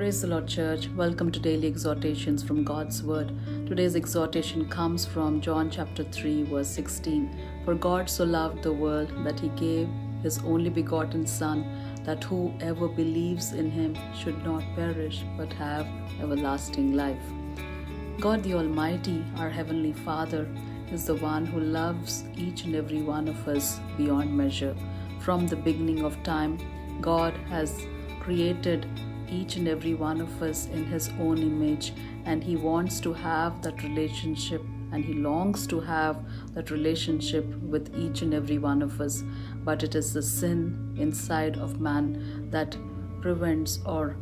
Praise the Lord, Church. Welcome to daily exhortations from God's Word. Today's exhortation comes from John chapter 3, verse 16. For God so loved the world that he gave his only begotten Son, that whoever believes in him should not perish but have everlasting life. God the Almighty, our Heavenly Father, is the one who loves each and every one of us beyond measure. From the beginning of time, God has created each and every one of us in His own image, and He wants to have that relationship and He longs to have that relationship with each and every one of us. But it is the sin inside of man that prevents or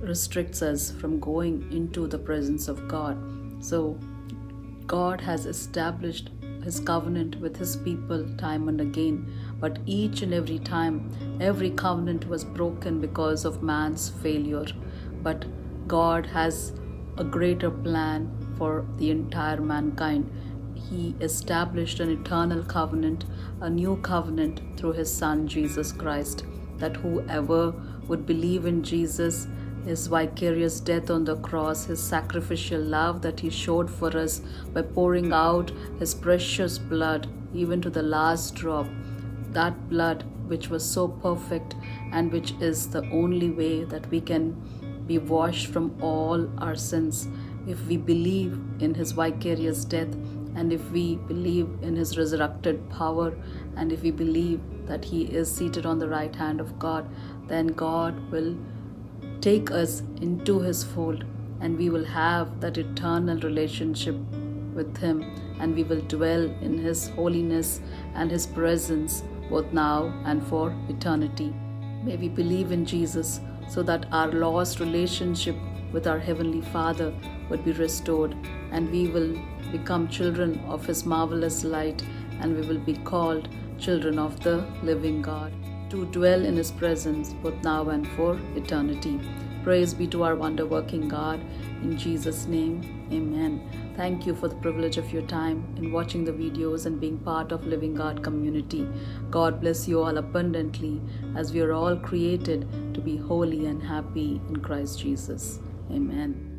restricts us from going into the presence of God. So, God has established his covenant with his people time and again, but each and every time, every covenant was broken because of man's failure. But God has a greater plan for the entire mankind. He established an eternal covenant, a new covenant through his Son Jesus Christ, that whoever would believe in Jesus his vicarious death on the cross, his sacrificial love that he showed for us by pouring out his precious blood, even to the last drop. That blood, which was so perfect and which is the only way that we can be washed from all our sins. If we believe in his vicarious death, and if we believe in his resurrected power, and if we believe that he is seated on the right hand of God, then God will take us into his fold and we will have that eternal relationship with him and we will dwell in his holiness and his presence both now and for eternity. May we believe in Jesus so that our lost relationship with our Heavenly Father would be restored and we will become children of His marvelous light and we will be called children of the living God to dwell in His presence both now and for eternity. Praise be to our wonder working God. In Jesus' name, Amen. Thank you for the privilege of your time in watching the videos and being part of Living God community. God bless you all abundantly as we are all created to be holy and happy in Christ Jesus. Amen.